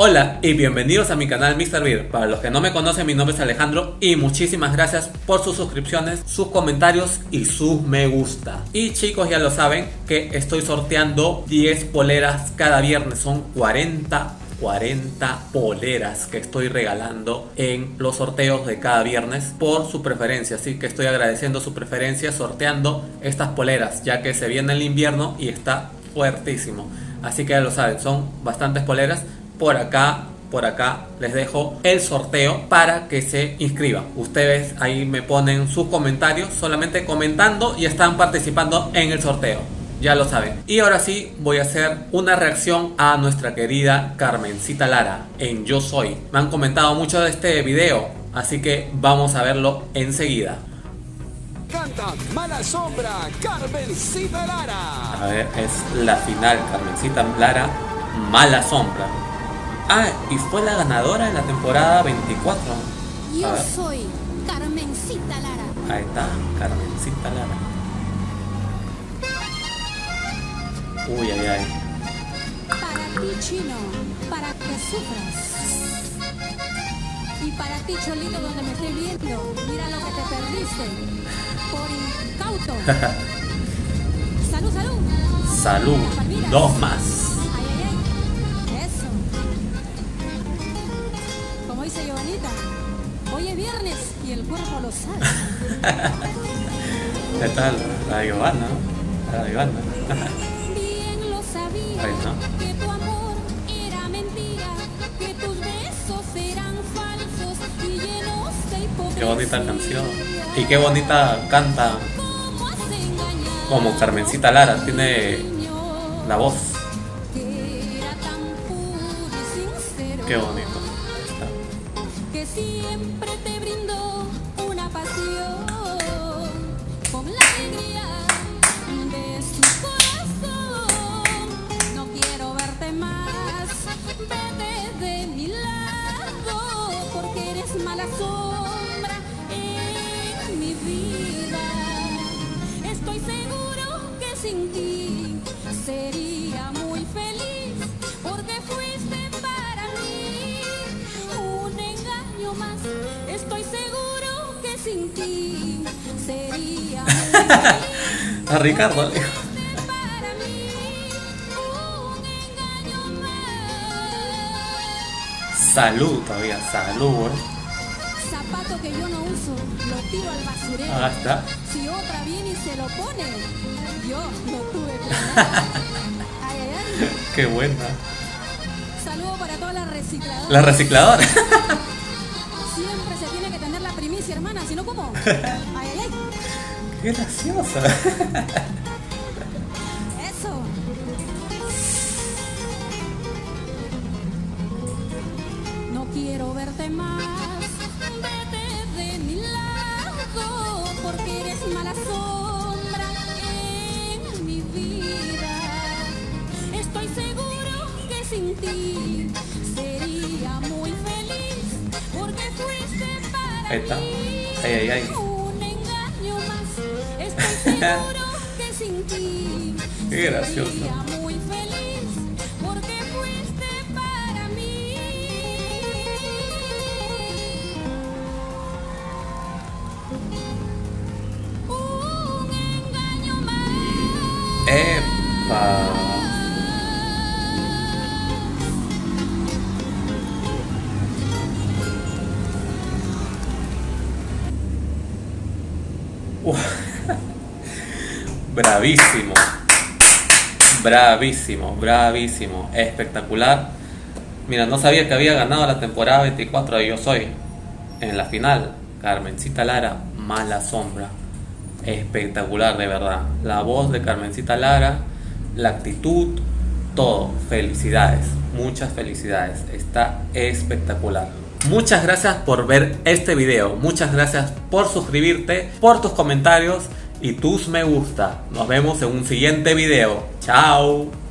Hola y bienvenidos a mi canal Mr. Beer. Para los que no me conocen, mi nombre es Alejandro y muchísimas gracias por sus suscripciones, sus comentarios y sus me gusta. Y chicos, ya lo saben que estoy sorteando 10 poleras cada viernes, son 40 40 poleras que estoy regalando en los sorteos de cada viernes por su preferencia. Así que estoy agradeciendo su preferencia sorteando estas poleras, ya que se viene el invierno y está fuertísimo. Así que ya lo saben, son bastantes poleras por acá por acá les dejo el sorteo para que se inscriban. Ustedes ahí me ponen sus comentarios, solamente comentando y están participando en el sorteo. Ya lo saben. Y ahora sí voy a hacer una reacción a nuestra querida Carmencita Lara en Yo Soy. Me han comentado mucho de este video, así que vamos a verlo enseguida. Canta Mala Sombra, Carmencita Lara. A ver, es la final, Carmencita Lara, Mala Sombra. Ah, y fue la ganadora en la temporada 24. Yo soy Carmencita Lara. Ahí está, Carmencita Lara. Uy, ay, ay. Para ti, chino, para que sufras. Y para ti, cholito, donde me estoy viendo, mira lo que te perdiste. Por incauto. salud, salud. Salud. Dos más. Cuerpo lo sabe. ¿Qué tal? La Giovanna, La Giovanna. Bien lo sabía que tu amor era mentira, que tus besos eran falsos y llenos de hipocresía. Qué bonita canción. Y qué bonita canta. Como Carmencita Lara, tiene la voz. Qué bonito. Sin ti sería muy feliz porque fuiste para mí un engaño más. Estoy seguro que sin ti sería muy feliz. A Ricardo. Salud todavía, salud. ¿eh? Zapato que yo no uso, lo tiro al basurero. Ah, está. Si otra viene y se lo pone, yo no tuve. Ay, ay, ay. Qué buena. Saludo para todas las recicladoras. La recicladora. Siempre se tiene que tener la primicia, hermana, si no, ¿cómo? Ay, ay, ay. Qué graciosa. Eso. No quiero verte más. Ti sería muy feliz porque fuiste para Ahí está. Ay, ay, ay. un engaño más. Estoy seguro que sin ti Qué gracioso. sería muy feliz porque fuiste para mí. Un engaño más. Epa. Bravísimo. Bravísimo, bravísimo. Espectacular. Mira, no sabía que había ganado la temporada 24 de Yo Soy. En la final, Carmencita Lara, Mala Sombra. Espectacular, de verdad. La voz de Carmencita Lara, la actitud, todo. Felicidades, muchas felicidades. Está espectacular. Muchas gracias por ver este video. Muchas gracias por suscribirte, por tus comentarios y tus me gusta. Nos vemos en un siguiente video. Chao.